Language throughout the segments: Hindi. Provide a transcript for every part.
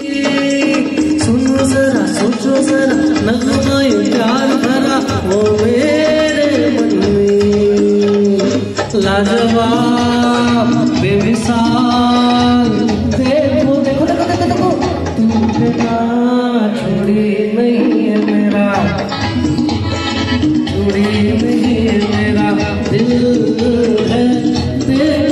सुनो जरा, सोचो जरा नगमा ये प्यार भरा वो मेरे मन में। लाजवाब, बेमिसाल, देखो देखो देखो देखो देखो। तुम बिना छोड़ी नहीं है मेरा। छोड़ी नहीं है मेरा। दिल है देखो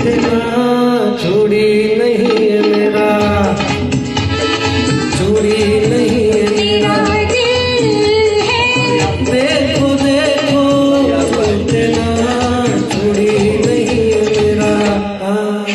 ठिकाना चूड़ी नहीं है मेरा। चूड़ी नहीं है मेरा। देखो देखो ठिकाना चूड़ी नहीं है मेरा। हाँ।